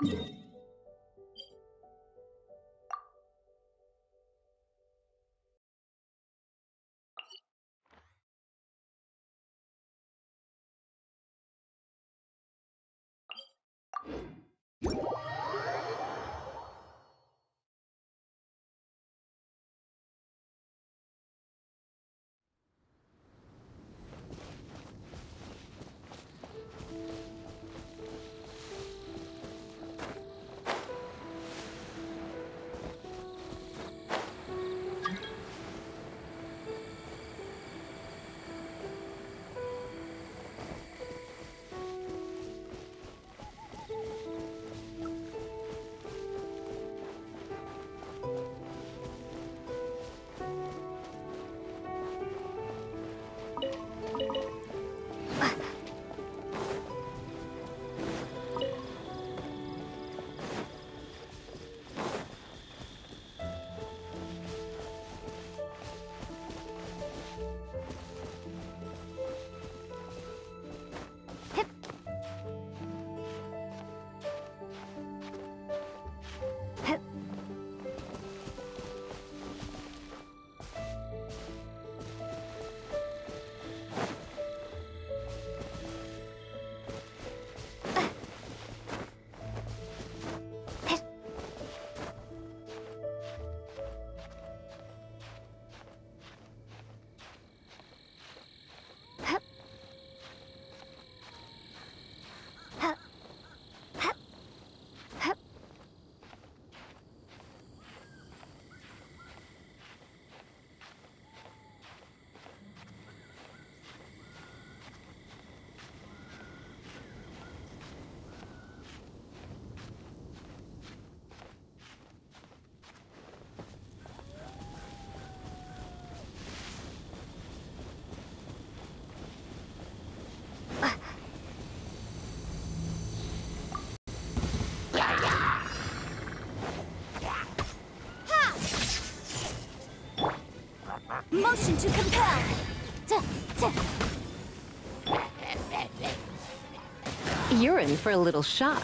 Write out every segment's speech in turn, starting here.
Yeah. Motion to compel. You're in for a little shock.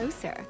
Closer.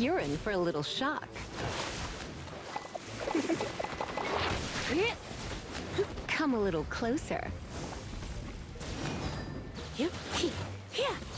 You're in for a little shock. Come a little closer. Here, here.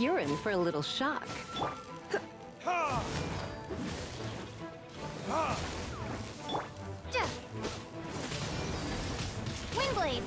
You're in for a little shock. Ha! Ha! Windblade!